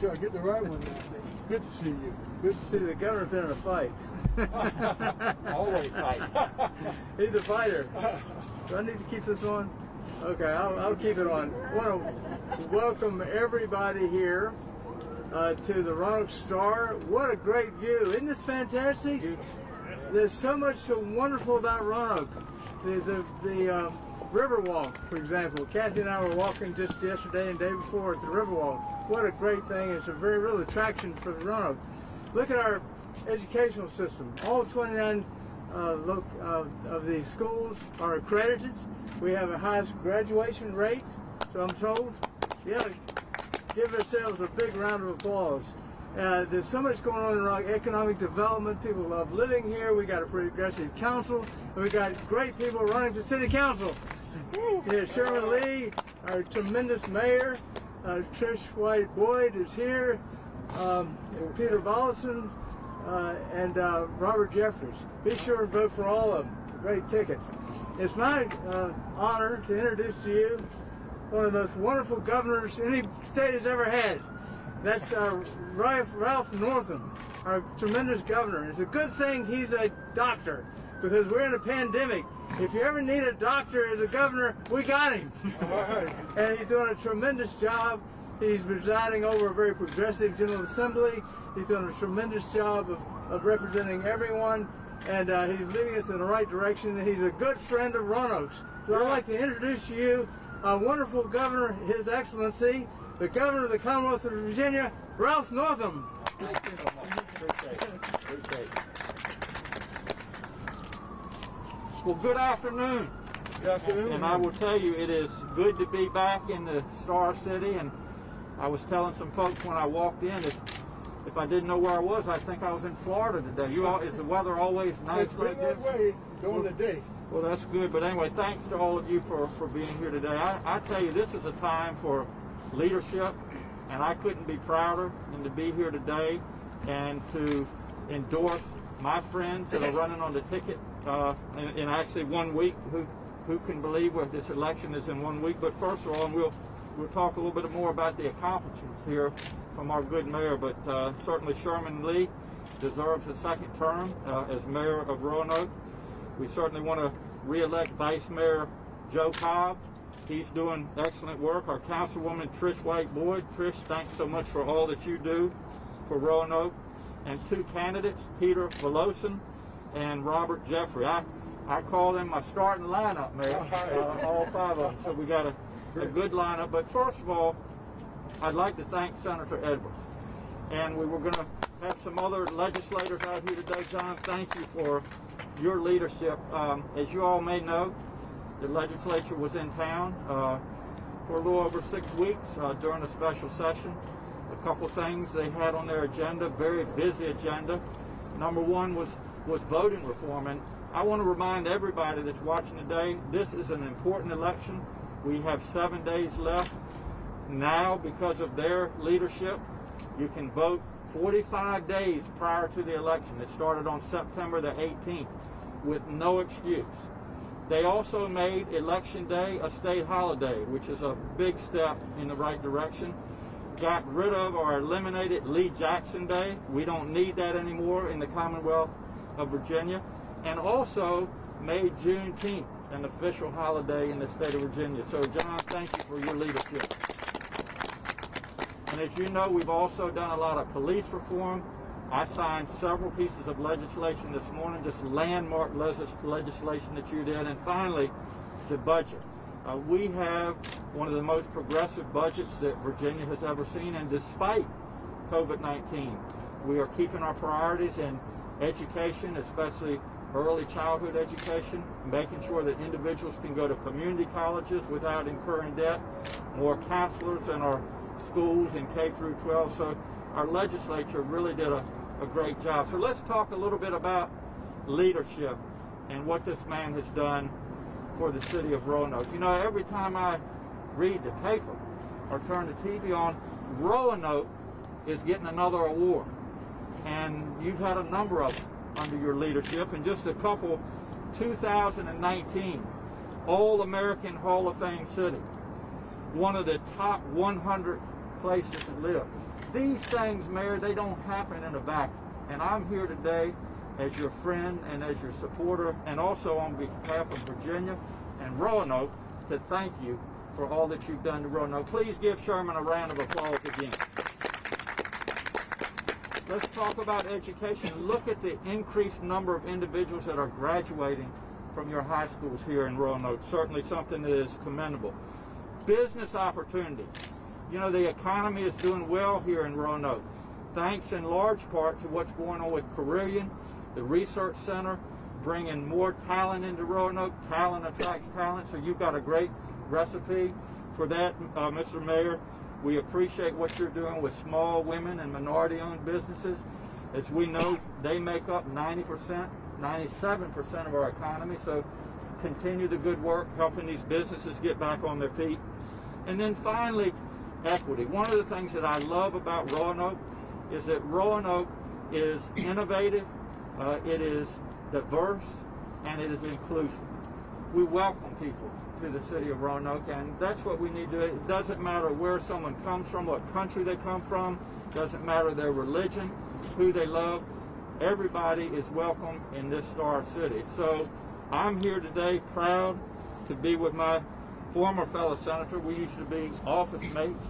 sure I get the right one. Good to see you. Good to see the governor's been in a fight. Always fight. He's a fighter. Do I need to keep this on? Okay, I'll, I'll keep it on. I want to welcome everybody here uh, to the Roanoke Star. What a great view. Isn't this fantastic? There's so much so wonderful about Roanoke. The, the, the um, Riverwalk, for example. Kathy and I were walking just yesterday and day before at the Riverwalk. What a great thing. It's a very real attraction for the Roanoke. Look at our educational system. All 29 uh, look, uh, of these schools are accredited. We have a highest graduation rate, so I'm told. Yeah, give ourselves a big round of applause. Uh, there's so much going on in Rock economic development. People love living here. We got a progressive council. And we got great people running for city council. Yeah, Sherman Lea, our tremendous mayor. Uh, Trish White Boyd is here. Um, Peter Volosin uh, and uh, Robert Jeffries. Be sure and vote for all of them. Great ticket. It's my uh, honor to introduce to you one of the most wonderful governors any state has ever had. That's uh, Ralph, Ralph Northam, our tremendous governor. It's a good thing he's a doctor because we're in a pandemic. If you ever need a doctor as a governor, we got him. and he's doing a tremendous job. He's presiding over a very progressive General Assembly. He's done a tremendous job of, of representing everyone, and uh, he's leading us in the right direction. And He's a good friend of Roanoke's. So I'd like to introduce to you a wonderful governor, His Excellency, the governor of the Commonwealth of Virginia, Ralph Northam. Well, good afternoon. Good afternoon. And I will tell you, it is good to be back in the Star City. And I was telling some folks when I walked in, if, if I didn't know where I was, I think I was in Florida today. You all, is the weather always nice It's been like that this? way during the day. Well, that's good. But anyway, thanks to all of you for, for being here today. I, I tell you, this is a time for leadership, and I couldn't be prouder than to be here today and to endorse my friends that are running on the ticket uh, in, in actually one week. Who who can believe what this election is in one week? But first of all, and we'll we'll talk a little bit more about the accomplishments here from our good mayor. But uh, certainly Sherman Lea deserves a second term uh, as mayor of Roanoke. We certainly want to re-elect Vice Mayor Joe Cobb. He's doing excellent work. Our Councilwoman Trish White Boyd. Trish, thanks so much for all that you do for Roanoke. And two candidates, Peter Volosin and Robert Jeffrey. I, I call them my starting lineup, Mayor. Uh, all five of them. So we got a, a good lineup. But first of all, I'd like to thank Senator Edwards. And we were going to have some other legislators out here today. John, thank you for your leadership. Um, as you all may know, the legislature was in town uh, for a little over six weeks uh, during a special session. A couple things they had on their agenda, very busy agenda. Number one was, was voting reform. And I want to remind everybody that's watching today, this is an important election. We have seven days left. Now, because of their leadership, you can vote 45 days prior to the election. It started on September the 18th with no excuse. They also made Election Day a state holiday, which is a big step in the right direction. Got rid of or eliminated Lee Jackson Day. We don't need that anymore in the Commonwealth of Virginia. And also made Juneteenth an official holiday in the state of Virginia. So, John, thank you for your leadership. And as you know, we've also done a lot of police reform. I signed several pieces of legislation this morning, just landmark legis- legislation that you did. And finally, the budget. Uh, we have one of the most progressive budgets that Virginia has ever seen, and despite COVID-19, we are keeping our priorities in education, especially early childhood education, making sure that individuals can go to community colleges without incurring debt, more counselors in our schools in K through 12. So our legislature really did a, a great job. So let's talk a little bit about leadership and what this man has done for the city of Roanoke. You know, every time I read the paper or turn the TV on, Roanoke is getting another award. And you've had a number of them under your leadership. And just a couple, 2019, All American Hall of Fame City. One of the top 100 places to live. These things, Mayor, they don't happen in a vacuum. And I'm here today as your friend and as your supporter, and also on behalf of Virginia and Roanoke to thank you for all that you've done to Roanoke. Please give Sherman a round of applause again. Let's talk about education. Look at the increased number of individuals that are graduating from your high schools here in Roanoke. Certainly something that is commendable. Business opportunities. You know, the economy is doing well here in Roanoke, thanks in large part to what's going on with Carilion, the Research Center, bringing more talent into Roanoke. Talent attracts talent, so you've got a great recipe for that, uh, Mr. Mayor. We appreciate what you're doing with small women and minority-owned businesses. As we know, they make up 90%, 97% of our economy. So continue the good work helping these businesses get back on their feet. And then finally, equity. One of the things that I love about Roanoke is that Roanoke is innovative, uh, it is diverse, and it is inclusive. We welcome people to the city of Roanoke, and that's what we need to do. It doesn't matter where someone comes from, what country they come from, doesn't matter their religion, who they love. Everybody is welcome in this star city. So I'm here today proud to be with my former fellow senator. We used to be office mates.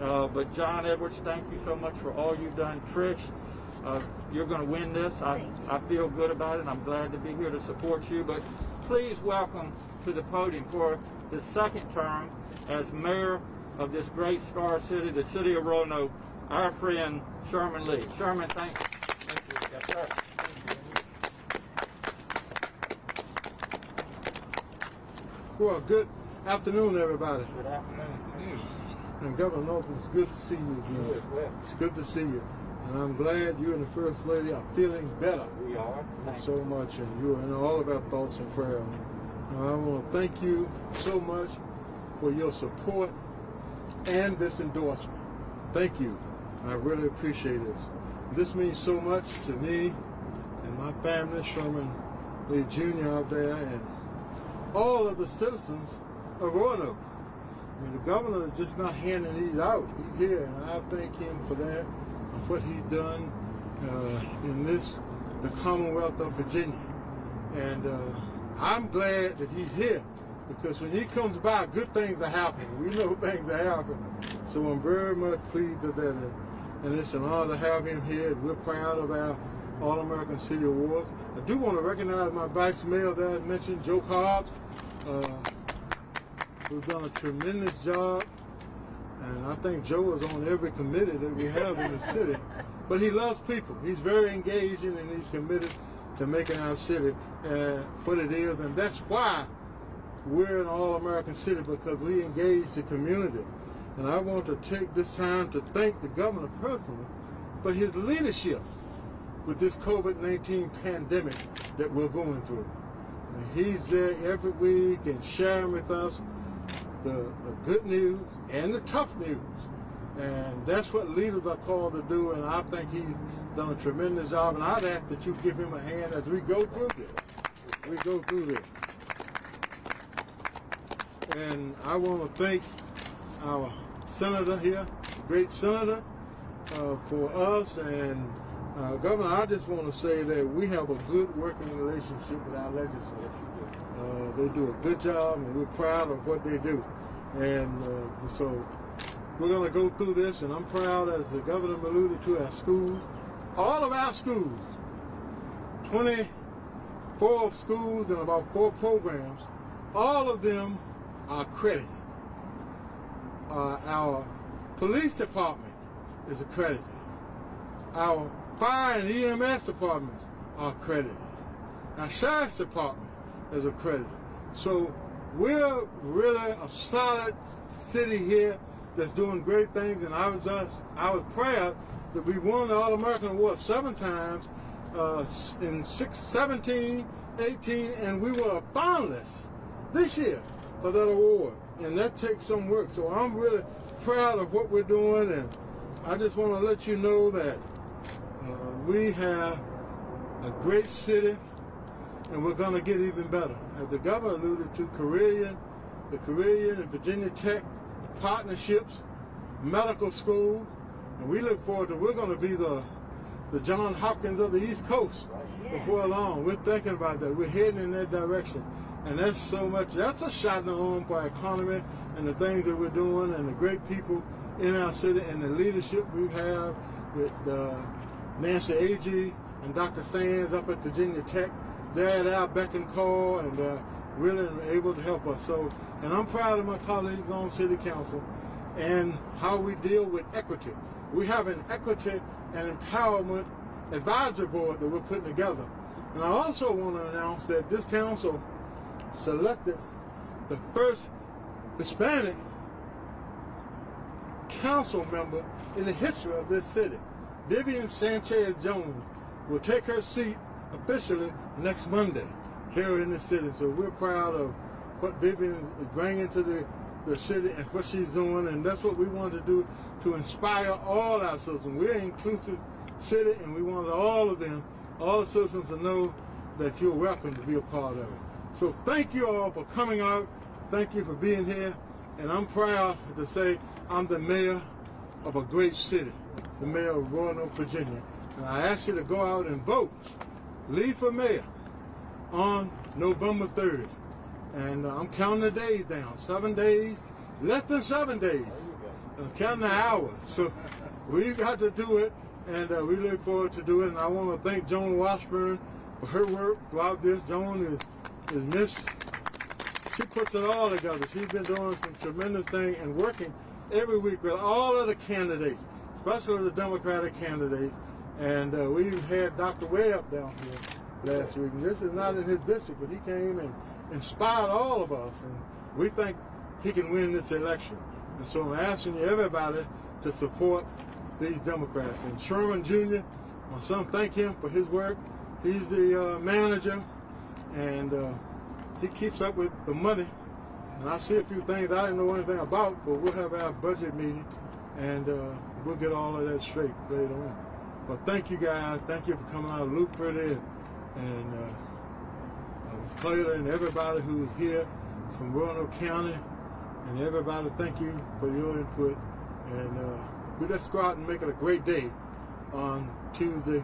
Uh, but John Edwards, thank you so much for all you've done. Trish, uh, you're going to win this. I, I feel good about it. I'm glad to be here to support you. But please welcome to the podium for the second term as mayor of this great star city, the city of Roanoke, our friend Sherman Lea. Sherman, thank you. Thank you. Yes, sir. Well, good afternoon, everybody. Good afternoon. And Governor Northam, it's good to see you You again. well. It's good to see you. And I'm glad you and the First Lady are feeling better We are. Thank so much, and you're in all of our thoughts and prayers. I want to thank you so much for your support and this endorsement. Thank you. I really appreciate this. This means so much to me and my family, Sherman Lea Jr. out there, and all of the citizens of Roanoke. I mean, the governor is just not handing these out. He's here, and I thank him for that and what he's done uh, in this, the Commonwealth of Virginia. And uh, I'm glad that he's here because when he comes by, good things are happening. We know things are happening. So I'm very much pleased with that. And, it's an honor to have him here. And we're proud of our All-American City Awards. I do want to recognize my vice mayor that I mentioned, Joe Cobbs, uh, who's done a tremendous job. And I think Joe is on every committee that we have in the city. But he loves people. He's very engaging and he's committed to making our city uh, what it is. And that's why we're an all-American city because we engage the community. And I want to take this time to thank the governor personally for his leadership with this COVID-19 pandemic that we're going through. And he's there every week and sharing with us the, the good news and the tough news. And that's what leaders are called to do, and I think he's done a tremendous job. And I'd ask that you give him a hand as we go through this. We go through this. And I want to thank our senator here, great senator, uh, for us. And uh, Governor, I just want to say that we have a good working relationship with our legislature. Uh, they do a good job, and we're proud of what they do. And uh, so we're going to go through this, and I'm proud, as the governor alluded to, our schools, all of our schools, 24 schools and about four programs, all of them are accredited. Uh, our police department is accredited. Our fire and EMS departments are accredited. Our sheriff's department is accredited. So we're really a solid city here that's doing great things, and I was just I was proud that we won the All-American Award seven times uh, in six, 17, 18, and we were a finalist this year for that award, and that takes some work. So I'm really proud of what we're doing, and I just want to let you know that uh, we have a great city, and we're going to get even better. As the governor alluded to, Carilion, the Carilion and Virginia Tech partnerships medical school, and we look forward to. We're going to be the the John Hopkins of the East Coast before long. We're thinking about that. We're heading in that direction, and that's so much. That's a shot in the arm for our economy and the things that we're doing, and the great people in our city, and the leadership we have with uh, Nancy Agee and Dr. Sands up at Virginia Tech. They're at our beck and call, and uh, really able to help us. So, and I'm proud of my colleagues on City Council and how we deal with equity. We have an equity and empowerment advisory board that we're putting together. And I also want to announce that this council selected the first Hispanic council member in the history of this city. Vivian Sanchez Jones will take her seat officially next Monday here in the city. So we're proud of what Vivian is bringing to the, the city and what she's doing. And that's what we want to do to inspire all our citizens. We're an inclusive city and we want all of them, all the citizens to know that you're welcome to be a part of it. So thank you all for coming out. Thank you for being here. And I'm proud to say I'm the mayor of a great city, the mayor of Roanoke, Virginia. And I ask you to go out and vote. Leave for mayor on November 3rd. And uh, I'm counting the days down. Seven days, less than seven days. I'm counting the hours. So we got to do it, and uh, we look forward to doing it. And I want to thank Joan Washburn for her work throughout this. Joan is is missed. She puts it all together. She's been doing some tremendous thing and working every week with all of the candidates, especially the Democratic candidates. And uh, we had Dr. Webb down here last week. And this is not in his district, but he came and inspired all of us. And we think he can win this election. And so I'm asking you, everybody, to support these Democrats. And Sherman Jr., my son, thank him for his work. He's the uh, manager, and uh, he keeps up with the money. And I see a few things I didn't know anything about, but we'll have our budget meeting, and uh, we'll get all of that straight later on. But thank you guys. Thank you for coming out. of Luke Purdue and uh, Ms. Clayton and everybody who's here from Roanoke County. And everybody, thank you for your input. And uh, we just go out and make it a great day on Tuesday,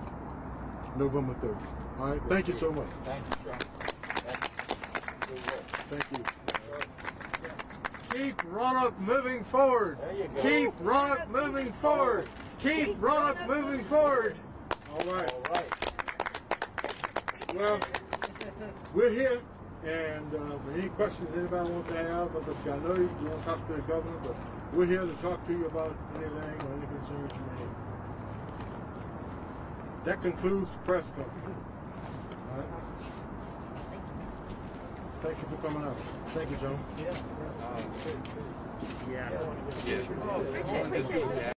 November 3rd. All right. Thank you so much. Thank you, Sean. Thank you. Keep Roanoke moving forward. There you go. Keep Roanoke moving forward. Keep Roanoke moving forward. All right. All right. Well, we're here, and uh, any questions anybody wants to have, but I know you want to talk to the governor, but we're here to talk to you about anything or any concerns you may have. That concludes the press conference. All right. Thank you for coming out. Thank you, John. Yeah. Appreciate it.